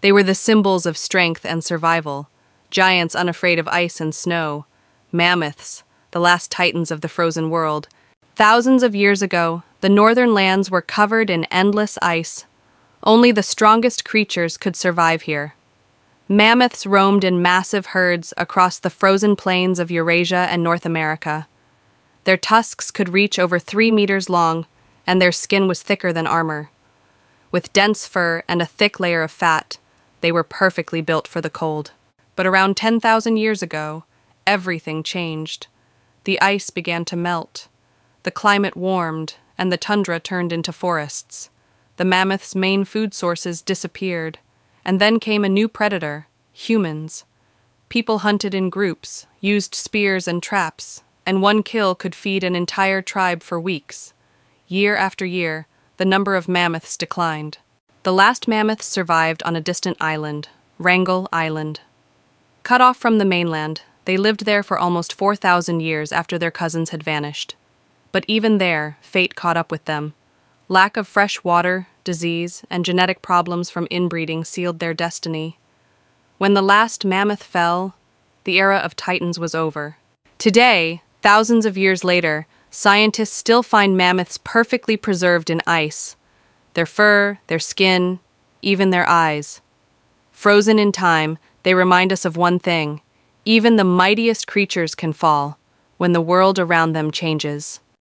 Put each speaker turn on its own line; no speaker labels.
They were the symbols of strength and survival, giants unafraid of ice and snow, mammoths, the last titans of the frozen world. Thousands of years ago, the northern lands were covered in endless ice. Only the strongest creatures could survive here. Mammoths roamed in massive herds across the frozen plains of Eurasia and North America. Their tusks could reach over three meters long, and their skin was thicker than armor. With dense fur and a thick layer of fat, they were perfectly built for the cold. But around 10,000 years ago, everything changed. The ice began to melt. The climate warmed, and the tundra turned into forests. The mammoth's main food sources disappeared, and then came a new predator humans. People hunted in groups, used spears and traps, and one kill could feed an entire tribe for weeks. Year after year, the number of mammoths declined. The last mammoths survived on a distant island, Wrangel Island. Cut off from the mainland, they lived there for almost 4,000 years after their cousins had vanished. But even there, fate caught up with them. Lack of fresh water, disease, and genetic problems from inbreeding sealed their destiny. When the last mammoth fell, the era of titans was over. Today, Thousands of years later, scientists still find mammoths perfectly preserved in ice their fur, their skin, even their eyes. Frozen in time, they remind us of one thing even the mightiest creatures can fall when the world around them changes.